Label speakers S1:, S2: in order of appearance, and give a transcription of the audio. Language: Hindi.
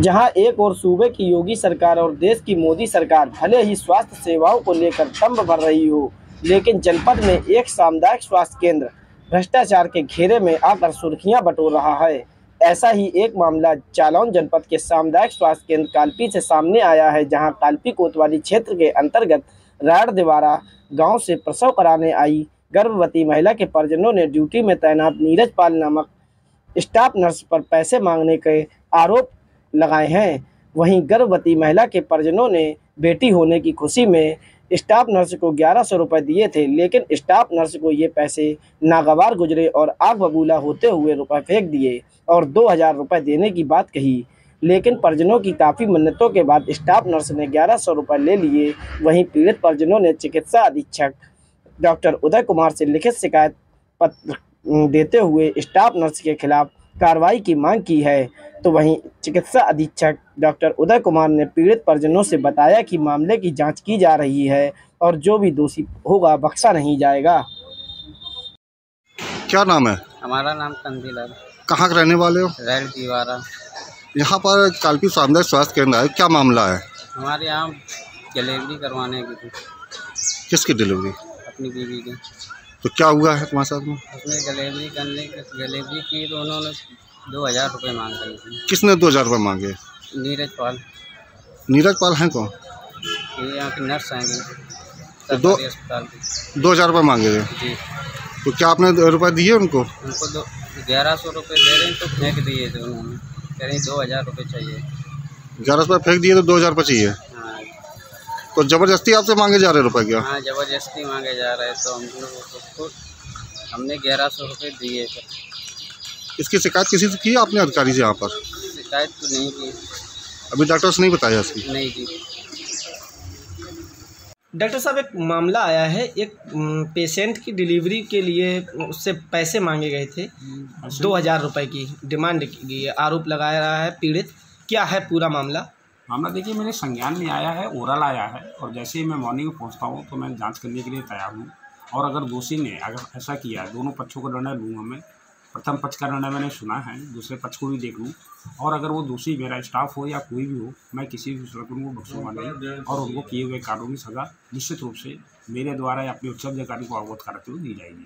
S1: जहाँ एक और सूबे की योगी सरकार और देश की मोदी सरकार भले ही स्वास्थ्य सेवाओं को लेकर तंब भर रही हो, लेकिन जनपद में एक सामुदायिक स्वास्थ्य केंद्र, भ्रष्टाचार के घेरे में आकर सुर्खियाँ बटोर रहा है। ऐसा ही एक मामला जालौन जनपद के सामुदायिक स्वास्थ्य केंद्र कालपी से सामने आया है, जहाँ कालपी कोतवाली क्षेत्र के अंतर्गत राड दिवारा गाँव से प्रसव कराने आई गर्भवती महिला के परिजनों ने ड्यूटी में तैनात नीरज पाल नामक स्टाफ नर्स पर पैसे मांगने के आरोप लगाए हैं। वहीं गर्भवती महिला के परिजनों ने बेटी होने की खुशी में स्टाफ नर्स को ग्यारह सौ रुपये दिए थे, लेकिन स्टाफ नर्स को ये पैसे नागवार गुजरे और आग बबूला होते हुए रुपए फेंक दिए और दो हज़ार रुपये देने की बात कही। लेकिन परिजनों की काफ़ी मन्नतों के बाद स्टाफ नर्स ने ग्यारह सौ रुपये ले लिए। वहीं पीड़ित परिजनों ने चिकित्सा अधीक्षक डॉक्टर उदय कुमार से लिखित शिकायत पत्र देते हुए स्टाफ नर्स के खिलाफ कार्रवाई की मांग की है। तो वहीं चिकित्सा अधीक्षक डॉक्टर उदय कुमार ने पीड़ित परिजनों से बताया कि मामले की जाँच की जा रही है और जो भी दोषी होगा बख्शा नहीं जाएगा।
S2: क्या नाम है?
S3: हमारा नाम कंदिल है।
S2: कहाँ के रहने वाले हो?
S3: दीवारा
S2: यहाँ पर कालपी सामुदायिक स्वास्थ्य केंद्र है। क्या मामला है?
S3: हमारे यहाँ डिलीवरी करवाने की थी।
S2: किसकी डिलीवरी?
S3: अपनी बीवी की।
S2: तो क्या हुआ है तुम्हारे साथ में?
S3: उसने डिलीवरी करने की डिलीवरी की तो उन्होंने दो हज़ार रुपये मांग। रही
S2: किसने दो हज़ार रुपये मांगे?
S3: नीरज पाल।
S2: नीरज पाल हैं कौन?
S3: ये यहाँ के नर्स आएँगी
S2: तो दो- दो हज़ार रुपये मांगे थे?
S3: जी।
S2: तो क्या आपने दो रुपये दिए उनको?
S3: उनको दो ग्यारह सौ रुपये दे रहे हैं तो फेंक दिए थे उन्होंने। कह रही दो हज़ार रुपये चाहिए।
S2: ग्यारह रुपये फेंक दिए तो दो हज़ार रुपये चाहिए।
S3: हाँ
S2: तो ज़बरदस्ती आपसे मांगे जा रहे रुपये क्या?
S3: हाँ ज़बरदस्ती मांगे जा रहे तो हम लोग उसको हमने ग्यारह सौ रुपये दिए थे।
S2: इसकी शिकायत किसी से की आपने अधिकारी से यहाँ पर?
S3: शिकायत तो नहीं की।
S2: अभी डॉक्टर से नहीं बताया इसकी?
S3: नहीं की।
S1: डॉक्टर साहब एक मामला आया है। एक पेशेंट की डिलीवरी के लिए उससे पैसे मांगे गए थे। दो हज़ार रुपये की डिमांड की आरोप लगाया रहा है पीड़ित। क्या है पूरा मामला?
S4: मामला देखिए मेरे संज्ञान में आया है ओरल आया है, और जैसे ही मैं मॉर्निंग में पहुँचता हूँ तो मैं जाँच करने के लिए तैयार हूँ। और अगर दोषी ने, अगर ऐसा किया, दोनों पक्षों का निर्णय लूँगा मैं प्रथम पक्ष का निर्णय मैंने सुना है, दूसरे पक्ष को भी देख लूँ, और अगर वो दोषी मेरा स्टाफ हो या कोई भी हो, मैं किसी भी सूरत में उनको बख्शूँगा नहीं और उनको किए हुए कानूनी सज़ा निश्चित रूप से मेरे द्वारा या अपने उच्च अधिकारी को अवगत कराते हुए दी जाएगी।